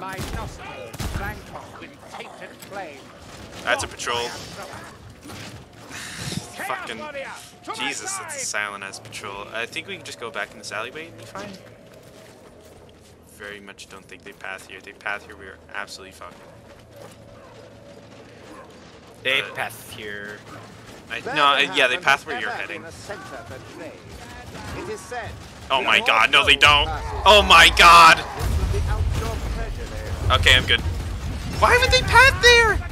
My nostrils bangkok with tainted flame. That's a patrol. Fucking warrior, to my Jesus, that's a silent as patrol. I think we can just go back in this alleyway and be fine. Very much don't think they path here. They path here, we are absolutely fucked. They Uh, pass here. I, no, they yeah, they have path where you're heading. in a center for trade. It is said. Oh my god, no they don't. Oh my god. Okay, I'm good. Why would they path there?